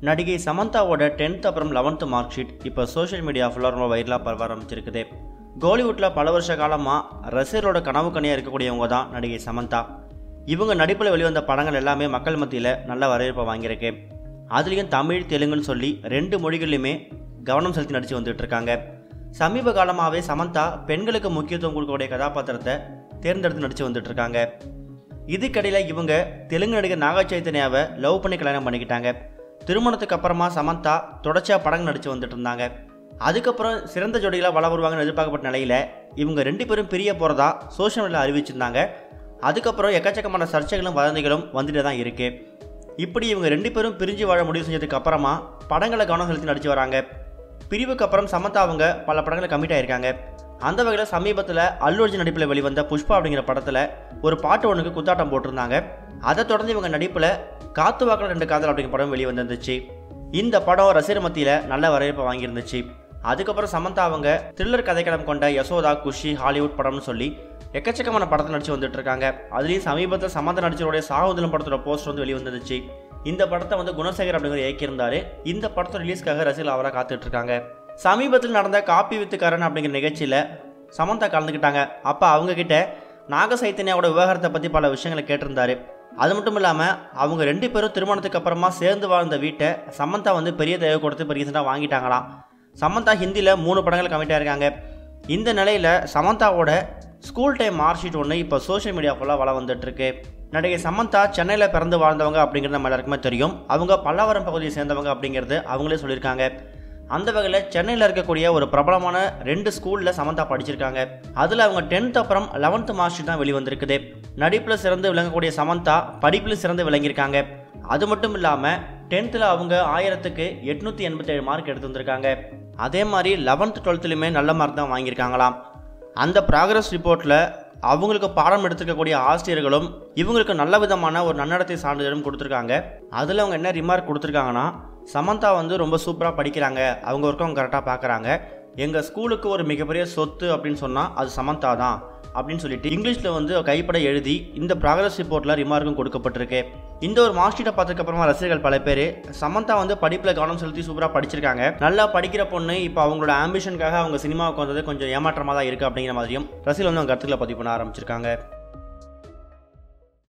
நடிகை சமந்தாவோட டென்த் அப்புறம் லெவன்த்து மார்க் ஷீட் இப்போ சோஷியல் மீடியா ஃபுல்லாக ரொம்ப வைரலாக பரவ ஆரம்பிச்சிருக்குது. கோலிவுட்டில் பல வருஷ காலமாக ரசிகர்களோட கனவு கனியாக இருக்கக்கூடியவங்க தான் நடிகை சமந்தா. இவங்க நடிப்பில் வெளிவந்த படங்கள் எல்லாமே மக்கள் மத்தியில் நல்ல வரவேற்பை வாங்கியிருக்கு. அதுலேயும் தமிழ் தெலுங்குன்னு சொல்லி ரெண்டு மொழிகளிலுமே கவனம் செலுத்தி நடித்து வந்துட்டு இருக்காங்க. சமீப காலமாகவே சமந்தா பெண்களுக்கு முக்கியத்துவம் கொடுக்கக்கூடிய கதாபாத்திரத்தை தேர்ந்தெடுத்து நடித்து வந்துட்டு இருக்காங்க. இதுக்கடையில் இவங்க தெலுங்கு நடிகர் நாக சைத்தன்யாவை லவ் பண்ணி கல்யாணம் பண்ணிக்கிட்டாங்க. திருமணத்துக்கு அப்புறமா சமந்தா தொடர்ச்சியாக படங்கள் நடித்து வந்துட்டு இருந்தாங்க. அதுக்கப்புறம் சிறந்த ஜோடிகளாக வள வருவாங்கன்னு எதிர்பார்க்கப்பட்ட நிலையில் இவங்க ரெண்டு பேரும் பிரிய போகிறதா சோஷியல் மீடியாவில் அறிவிச்சிருந்தாங்க. அதுக்கப்புறம் எக்கச்சக்கமான சர்ச்சைகளும் வதந்திகளும் வந்துட்டு தான் இருக்குது இப்படி இவங்க ரெண்டு பேரும் பிரிஞ்சு வாழ முடிவு செஞ்சதுக்கு அப்புறமா படங்களை கவனம் செலுத்தி நடித்து வராங்க. பிரிவுக்கு அப்புறம் சமந்தா அவங்க பல படங்களை கம்மிட் ஆயிருக்காங்க. அந்த வகையில் சமீபத்தில் அல்லு அர்ஜுன் நடிப்பில் வெளிவந்த புஷ்பா அப்படிங்கிற படத்தில் ஒரு பாட்டு ஒன்றுக்கு குத்தாட்டம் போட்டிருந்தாங்க. அதை தொடர்ந்து இவங்க நடிப்பில் காத்து வாக்கில் ரெண்டு காதல் அப்படிங்கிற படம் வெளிவந்துருந்துச்சு. இந்த படம் ரசிகர் மத்தியில் நல்ல வரவேற்பை வாங்கியிருந்துச்சு. அதுக்கப்புறம் சமந்தா அவங்க த்ரில்லர் கதைக்களம் கொண்ட யசோதா குஷி ஹாலிவுட் படம்னு சொல்லி எக்கச்சக்கமான படத்தை நடிச்சு வந்துட்டு இருக்காங்க. அதுலேயும் சமீபத்தில் சமந்தா நடிச்சருடைய சாகுதலம் படத்தோட போஸ்டர் வந்து வெளிவந்துருந்துச்சு. இந்த படத்தை வந்து குணசேகர் அப்படிங்கிற இயக்கியிருந்தாரு. இந்த படத்தை ரிலீஸ்க்காக ரசிகர்கள் அவராக காத்துட்டு இருக்காங்க. சமீபத்தில் நடந்த காப்பி வித்துக்காரன் அப்படிங்கிற நிகழ்ச்சியில் சமந்தா கலந்துக்கிட்டாங்க. அப்போ அவங்கக்கிட்ட நாக சைத்தன்யாவோட விவகாரத்தை பற்றி பல விஷயங்களை கேட்டிருந்தாரு. அது மட்டும் இல்லாமல் அவங்க ரெண்டு பேரும் திருமணத்துக்கு அப்புறமா சேர்ந்து வாழ்ந்த வீட்டை சமந்தா வந்து பெரிய தேவை கொடுத்து இப்போ ரீசெண்டாக வாங்கிட்டாங்களாம். சமந்தா ஹிந்தியில் மூணு படங்கள் கமிட்டாக இருக்காங்க. இந்த நிலையில் சமந்தாவோட ஸ்கூல் டைம் மார்க் ஷீட் ஒன்று இப்போ சோஷியல் மீடியா ஃபுல்லாக வள வந்துட்டுருக்கு. நடிகை சமந்தா சென்னையில் பிறந்து வாழ்ந்தவங்க அப்படிங்கிறது நம்ம எல்லாருக்குமே தெரியும். அவங்க பல்லாவரம் பகுதியை சேர்ந்தவங்க அப்படிங்கிறது அவங்களே சொல்லியிருக்காங்க. அந்த வகையில் சென்னையில் இருக்கக்கூடிய ஒரு பிரபலமான ரெண்டு ஸ்கூலில் சமந்தா படிச்சிருக்காங்க. அதில் அவங்க டென்த் அப்புறம் லெவன்த் மார்க்ஷீட் தான் வெளிவந்திருக்குது. நடிப்பில் சிறந்து விளங்கக்கூடிய சமந்தா படிப்பில் சிறந்து விளங்கியிருக்காங்க. அது மட்டும் இல்லாமல் டென்த்தில் அவங்க ஆயிரத்துக்கு எட்நூற்றி எண்பத்தேழு மார்க் எடுத்து வந்திருக்காங்க. அதே மாதிரி லெவன்த் டுவெல்த்துலையுமே நல்ல மார்க் தான் வாங்கியிருக்காங்களாம். அந்த ப்ராக்ரஸ் ரிப்போர்ட்டில் அவங்களுக்கு பாடம் எடுத்துக்கக்கூடிய ஆசிரியர்களும் இவங்களுக்கு நல்ல விதமான ஒரு நன்னடத்தை சான்றிதழும் கொடுத்துருக்காங்க. அதில் அவங்க என்ன ரிமார்க் கொடுத்துருக்காங்கன்னா சமந்தா வந்து ரொம்ப சூப்பராக படிக்கிறாங்க. அவங்க ஒர்க்கும் அவங்க கரெக்டாக பார்க்குறாங்க எங்கள் ஸ்கூலுக்கு ஒரு மிகப்பெரிய சொத்து அப்படின்னு சொன்னால் அது சமந்தா தான் அப்படின்னு சொல்லிட்டு இங்கிலீஷில் வந்து கைப்பட எழுதி இந்த ப்ராக்ரஸ் ரிப்போர்ட்டில் ரிமார்க்கும் கொடுக்கப்பட்டிருக்கு. இந்த ஒரு மார்க் ஷீட்டை பார்த்ததுக்கப்புறமா ரசிகர்கள் பல பேர் சமந்தா வந்து படிப்பில் கவனம் செலுத்தி சூப்பராக படிச்சிருக்காங்க. நல்லா படிக்கிற பொண்ணு இப்போ அவங்களோட ஆம்பிஷனுக்காக அவங்க சினிமாவுக்கு வந்தது கொஞ்சம் ஏமாற்றமாக தான் இருக்குது அப்படிங்கிற மாதிரியும் ரசிகர்கள் வந்து அவங்க கருத்துக்களை பதிவு பண்ண ஆரம்பிச்சிருக்காங்க.